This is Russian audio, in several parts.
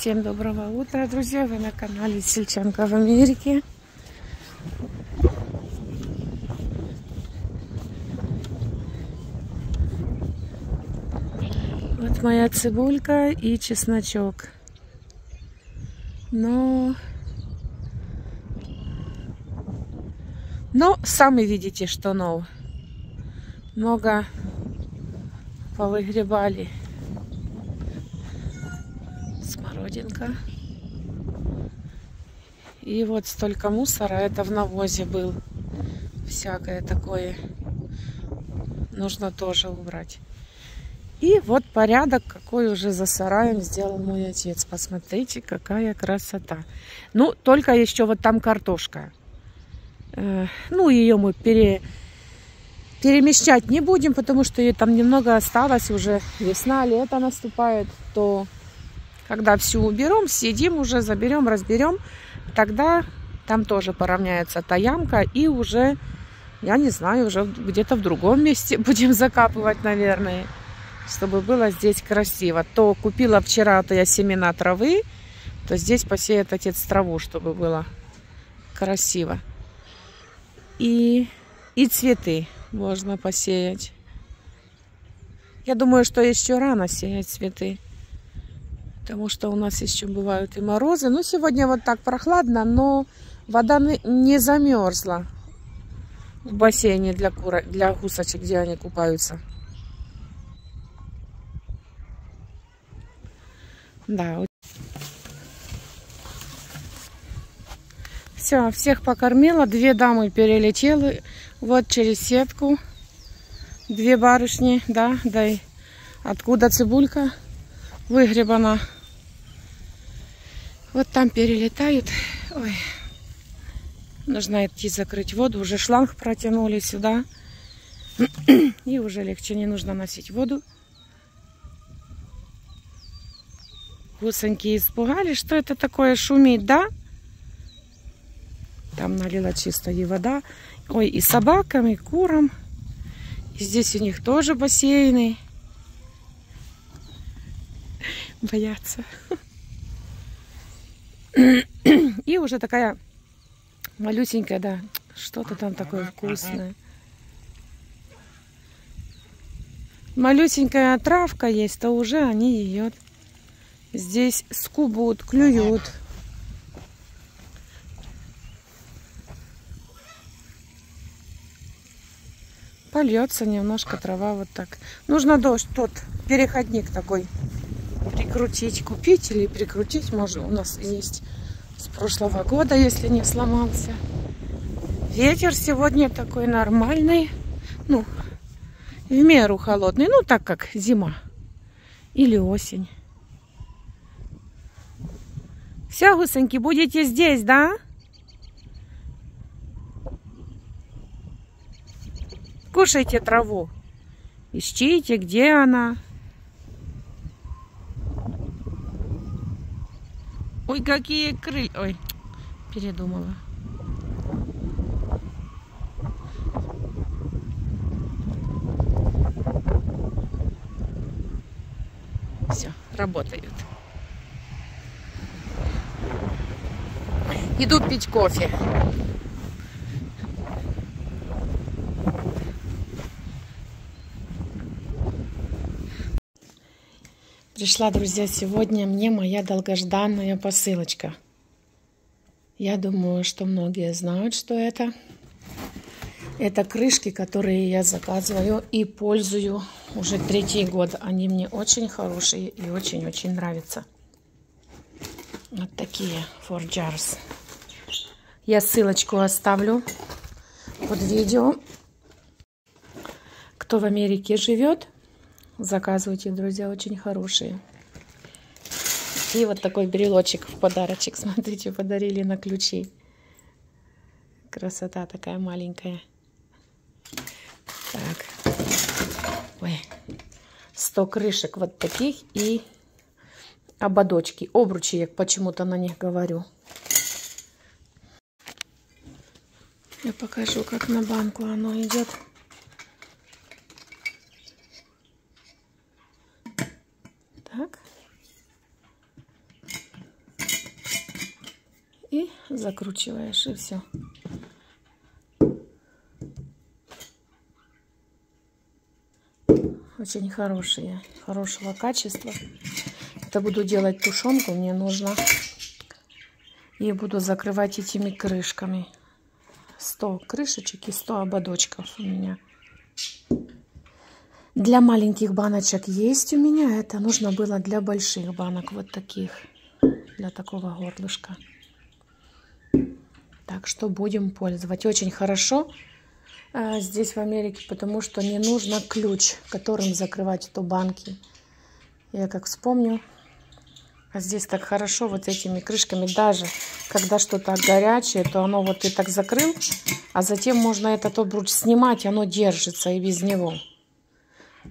Всем доброго утра, друзья! Вы на канале Сельчанка в Америке. Вот моя цибулька и чесночок. Но... Но сами видите, что новое. Много повыгребали смородинка. И вот столько мусора, это в навозе был. Всякое такое. Нужно тоже убрать. И вот порядок, какой уже за сараем сделал мой отец. Посмотрите, какая красота. Ну, только еще вот там картошка. Э, ну, ее мы пере, перемещать не будем, потому что ее там немного осталось. Уже весна, лето наступает. То когда всю уберем, съедим уже, заберем, разберем, тогда там тоже поравняется та ямка и уже, я не знаю, уже где-то в другом месте будем закапывать, наверное, чтобы было здесь красиво. То купила вчера, то я семена травы, то здесь посеет отец траву, чтобы было красиво. И, и цветы можно посеять. Я думаю, что еще рано сеять цветы потому что у нас еще бывают и морозы. Ну, сегодня вот так прохладно, но вода не замерзла в бассейне для, кура... для гусочек, где они купаются. Да. Все, всех покормила. Две дамы перелетели вот через сетку. Две барышни, да, да и откуда цибулька выгребана. Вот там перелетают. Ой. Нужно идти закрыть воду. Уже шланг протянули сюда. И уже легче не нужно носить воду. Гусоньки испугались, что это такое шумит, да? Там налила чистая вода. Ой, и собакам, и курам. И здесь у них тоже бассейны. Боятся. И уже такая малюсенькая, да, что-то там такое вкусное. Малюсенькая травка есть, то уже они ее здесь скубут, клюют. Польется немножко трава вот так. Нужно дождь, тот переходник такой прикрутить, купить или прикрутить. Можно, у нас есть с прошлого года, если не сломался. Ветер сегодня такой нормальный. Ну, в меру холодный. Ну, так как зима. Или осень. Все, гусеньки, будете здесь, да? Кушайте траву. Ищите, где она. Ой, какие крылья. Ой, передумала. Все, работают. Иду пить кофе. Пришла, друзья, сегодня мне моя долгожданная посылочка. Я думаю, что многие знают, что это. Это крышки, которые я заказываю и пользую уже третий год. Они мне очень хорошие и очень-очень нравятся. Вот такие Four Jars. Я ссылочку оставлю под видео. Кто в Америке живет, Заказывайте, друзья, очень хорошие. И вот такой брелочек в подарочек. Смотрите, подарили на ключи. Красота такая маленькая. Так. Ой. 100 крышек вот таких и ободочки. Обручи я почему-то на них говорю. Я покажу, как на банку оно идет. Закручиваешь и все. Очень хорошие, хорошего качества. Это буду делать тушенку, мне нужно. И буду закрывать этими крышками. 100 крышечек и 100 ободочков у меня. Для маленьких баночек есть у меня. Это нужно было для больших банок, вот таких. Для такого горлышка. Так что будем пользовать. Очень хорошо а, здесь в Америке, потому что не нужно ключ, которым закрывать эту банки. Я как вспомню, а здесь так хорошо вот этими крышками, даже когда что-то горячее, то оно вот ты так закрыл, а затем можно этот обруч снимать, оно держится и без него.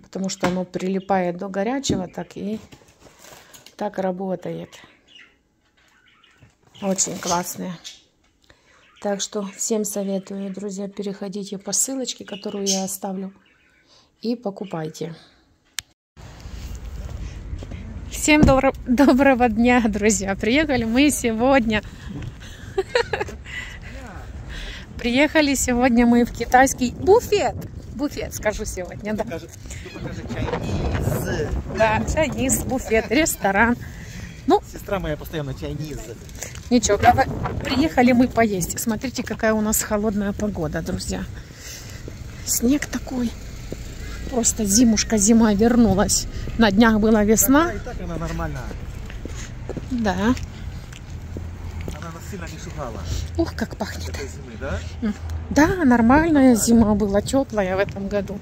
Потому что оно прилипает до горячего так и так работает. Очень классные. Так что всем советую, друзья, переходите по ссылочке, которую я оставлю, и покупайте. Всем добро доброго дня, друзья. Приехали мы сегодня. Приехали сегодня мы в китайский буфет. Буфет, скажу сегодня, да. Да, чайниз, буфет, ресторан. Ну, Сестра моя постоянно чайниз. Ничего, приехали мы поесть. Смотрите, какая у нас холодная погода, друзья. Снег такой. Просто зимушка, зима вернулась. На днях была весна. И так она нормальная. Да. Она сильно не шугала. Ух, как пахнет. Этой зимы, да? Да, нормальная зима была, теплая в этом году.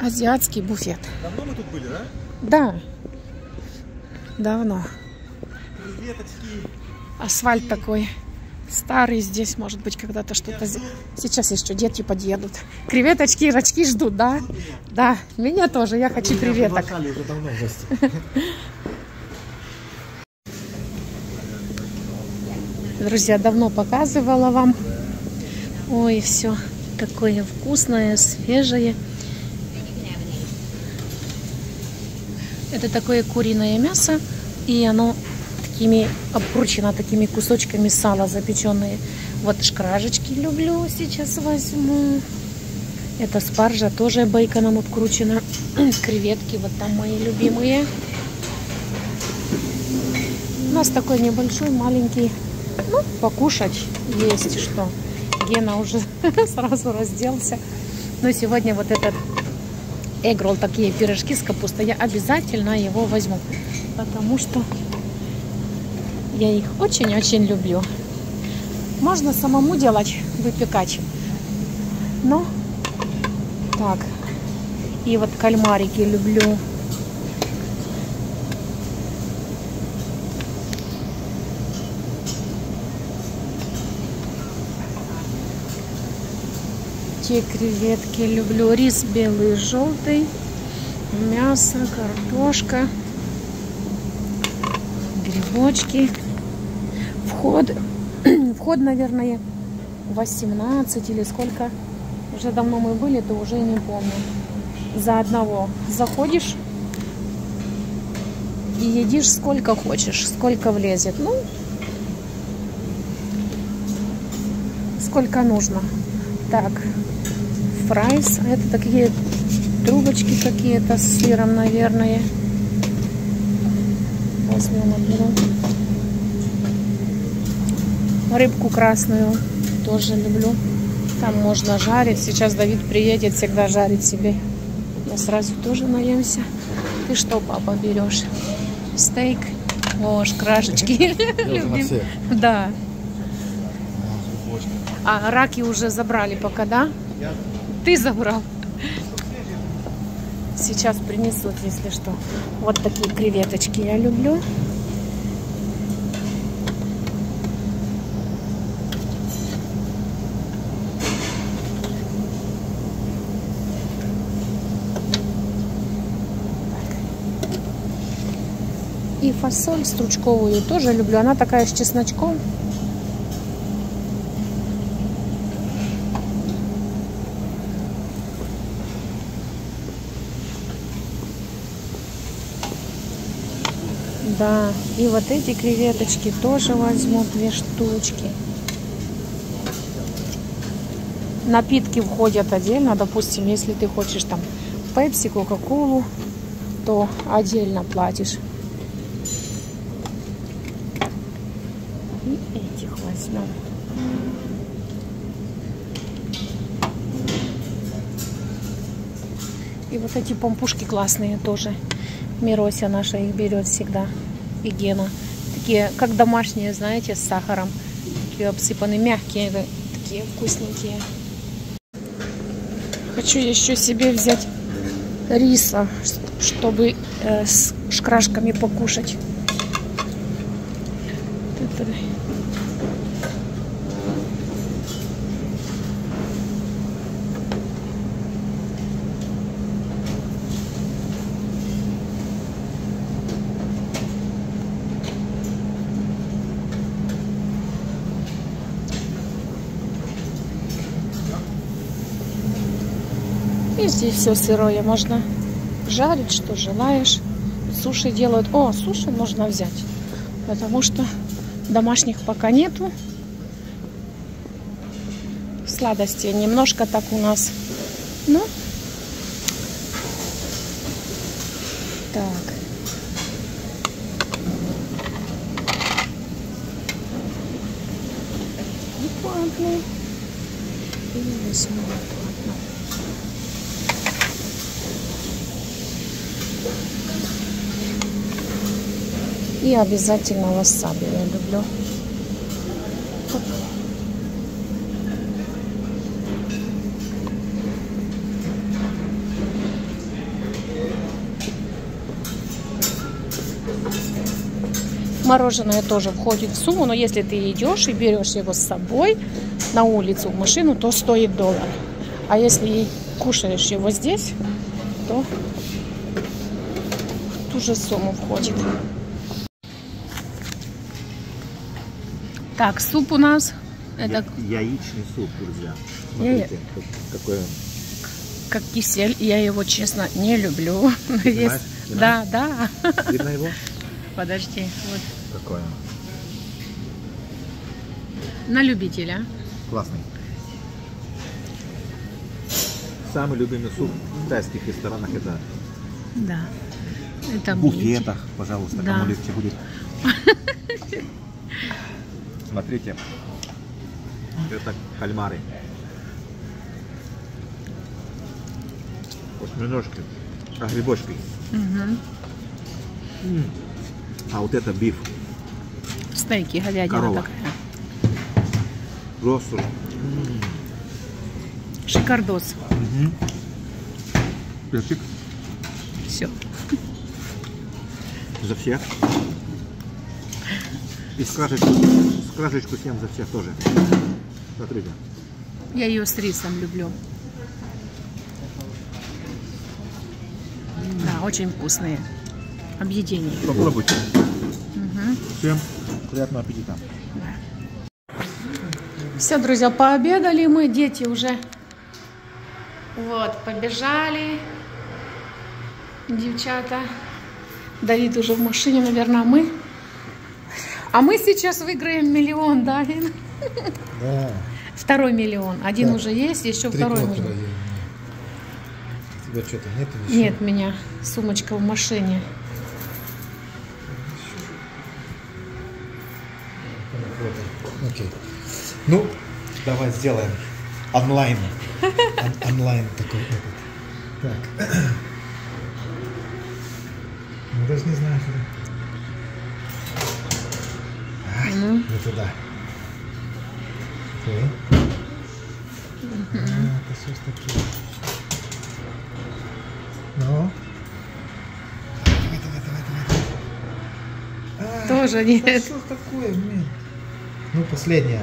Азиатский буфет. Давно мы тут были, да? Да. Давно. Асфальт такой старый здесь, может быть, когда-то что-то... Сейчас еще дети подъедут. Креветочки, рачки ждут, да? Да, меня тоже, я хочу креветок. Друзья, давно показывала вам. Ой, все такое вкусное, свежее. Это такое куриное мясо, и оно такими обкручено такими кусочками сала запеченные. Вот шкражечки люблю, сейчас возьму. Это спаржа тоже бейконом обкручена. Креветки вот там мои любимые. У нас такой небольшой, маленький, ну, покушать есть что. Гена уже сразу разделся. Но сегодня вот этот эгрол, такие пирожки с капустой, я обязательно его возьму. Потому что я их очень-очень люблю. Можно самому делать, выпекать. Но так. И вот кальмарики люблю. Те креветки люблю. Рис белый, желтый. Мясо, картошка. Грибочки. Вход. Вход, наверное, 18 или сколько. Уже давно мы были, то уже не помню. За одного заходишь и едишь сколько хочешь, сколько влезет. Ну, сколько нужно. Так, fries. Это такие трубочки какие-то с сыром, наверное. Возьмем одну. Рыбку красную тоже люблю. Там можно жарить. Сейчас Давид приедет, всегда жарит себе. Я сразу тоже наемся. Ты что, папа, берешь? Стейк? О, шкрашечки. Любим. Да. А раки уже забрали пока, да? Ты забрал. Сейчас принесут, если что. Вот такие креветочки я люблю. Фасоль стручковую тоже люблю. Она такая с чесночком. Да, и вот эти креветочки тоже возьму две штучки. Напитки входят отдельно. Допустим, если ты хочешь там пепси, кока-колу, то отдельно платишь. И вот эти помпушки классные тоже. Мирося наша их берет всегда. И Гена. Такие, как домашние, знаете, с сахаром. Такие обсыпанные, мягкие, такие вкусненькие. Хочу еще себе взять риса, чтобы э, с шкрашками покушать. Это... Здесь все сырое. Можно жарить, что желаешь. Суши делают. О, суши можно взять. Потому что домашних пока нету. Сладости немножко так у нас. Ну. Так. Ладно. И возьму И обязательно васаби я люблю. Мороженое тоже входит в сумму, но если ты идешь и берешь его с собой на улицу, в машину, то стоит доллар. А если кушаешь его здесь, то в ту же сумму входит. Так, суп у нас. Это Я- яичный суп, друзья. Я- Смотрите, как- какое. как кисель. Я его, честно, не люблю. Есть- Да, да. Видно его? Подожди. Вот. Какое. На любителя. Классный. Самый любимый суп в тайских ресторанах это Да. Это в буфетах, пожалуйста, Да. кому легче будет. Смотрите, это кальмары. Немножко, а грибочки. Мгм. А вот это биф, Стейки, говядина Корова. такая. просто. Шикардос. Перчик Все. за всех. И с крашечку, с крашечку всем за всех тоже. Смотрите. Я ее с рисом люблю. Да, очень вкусные. Объедение. Попробуйте. Мгм. Всем приятного аппетита. Все, друзья, пообедали мы, дети уже вот, побежали. Девчата. Давид уже в машине, наверное, а мы. А мы сейчас выиграем миллион, да, Вин? Да, Второй миллион. Один Так. уже есть, еще три второй даю. У тебя что-то нет что? Нет, меня сумочка в машине. Окей. Ну, давай сделаем онлайн. Он- онлайн такой этот. Так. Ну, даже не знаю, что Ну. Не туда. Окей. А, это все таки. Ну. Давай, давай, давай, давай. А, Тоже да нет. что ж такое, блин? Ну, последняя.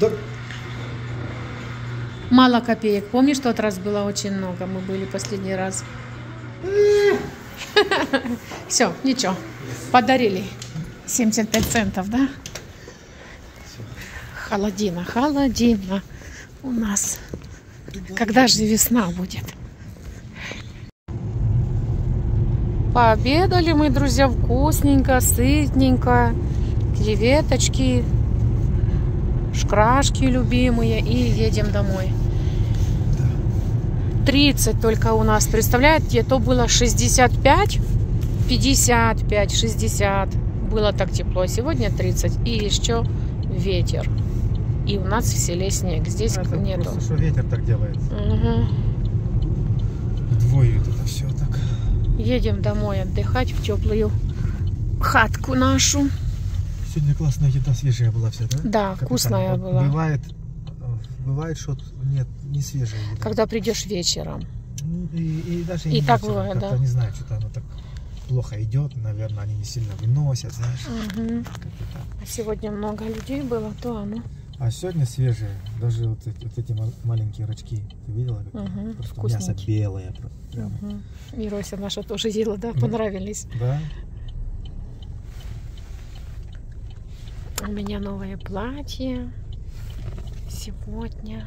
Да, Мало копеек. Помнишь, тот раз было очень много? Мы были последний раз. Все, ничего. Подарили. 75 центов, да? Холодина, холодина у нас. Когда же весна будет? Пообедали мы, друзья, вкусненько, сытненько. Креветочки, шкрашки любимые. И едем домой. 30 только у нас, представляете, то было 65, 55, 60. Было так тепло, сегодня 30. И еще ветер. И у нас в селе снег. Здесь Это нету. просто что ветер так делает. Мгм. Двоит это все так. Едем домой отдыхать в теплую хатку нашу. Сегодня классная еда свежая была вся, да? Да, Капитан? вкусная Вот была. Бывает, бывает, что нет, не свежая еда. Когда придешь вечером. Ну, И, и даже И не так вечером, бывает, да. Не знаю, что-то оно так плохо идет. Наверное, они не сильно выносят, знаешь. Так. А сегодня много людей было, то оно. А сегодня свежие, даже вот эти, вот эти мал- маленькие рачки. Ты видела? Как Просто мясо белое. Прямо. Мгм. И Рося наша тоже ела, да, понравились. Да? У меня новое платье сегодня.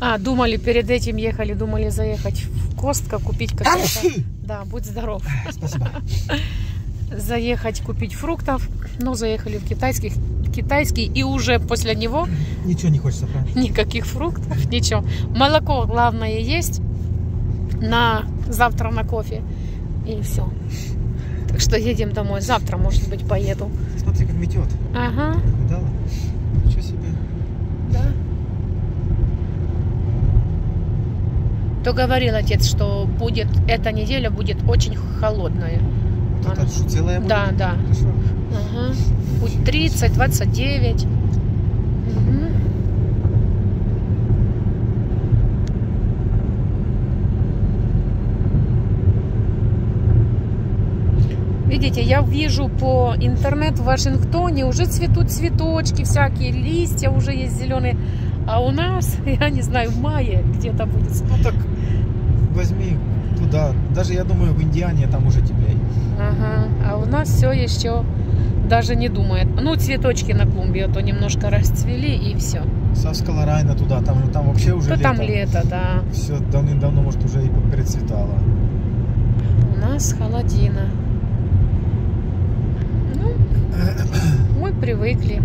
А, думали, перед этим ехали, думали заехать в Костка, купить какие-то... Да, будь здоров. Спасибо. Заехать купить фруктов. Ну, заехали в китайских, китайский, и уже после него Ничего не хочется, правда? никаких фруктов, ничего. Молоко, главное, есть на завтра на кофе. И все. Так что едем домой. Завтра, может быть, поеду. Смотри, как метет. Ага? Ничего себе. да. То говорил отец, что будет эта неделя будет очень холодная. Вот это что, целая будет? Да, да. Ты? Ага. Будет 30, 29. Видите, я вижу по интернет в Вашингтоне уже цветут цветочки, всякие листья уже есть зеленые. А у нас, я не знаю, в мае где-то будет. Ну так возьми туда. Даже я думаю, в Индиане там уже теплее. Ага. А у нас все еще даже не думает. Ну, цветочки на клумбе, а то немножко расцвели и все. Савскаларайна туда, там, там вообще уже То лето. там лето, да. Все давным-давно, может, уже и перецветало. У нас холодина. Ну, мы привыкли.